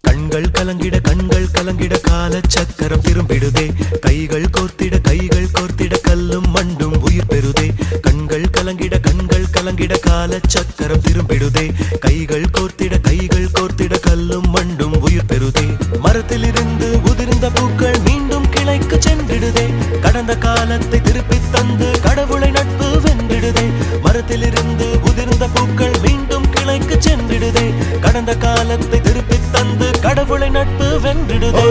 கண்கள் கலங்கிட கண்கள் கலங்கிட கால சக்கரம் திரும்பிடுதே. கைகள் கோர்த்திட கைகள் கோர்த்திட கண்கள் கலங்கிட கால சக்கரம் திரும்பிடுதே. கைகள் கோர்த்திட கைகள் கோர்த்திட கல்லும் மண்டும் உயிர் பெறுதே. மரத்திலிருந்து உதிர்ந்த பூக்கள் மீண்டும் கிளைக்கு சென்றிடுதே. கடந்த காலத்தை திருப்பி தந்து கடவுளை நட்பு வென்றிடுதே. மரத்திலிருந்து உதிர்ந்த பூக்கள் மீண்டும் கிளைக்கு சென்றிடுதே. கடந்த காலத்தை திருப்பி தந்து கடவுளை நட்பு வென்றிடுதே.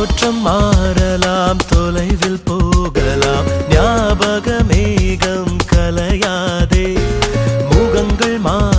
தோற்றம் மாறலாம் தொலைவில் போகலாம். ஞாபக மேகம் கலையாதே. முகங்கள் மா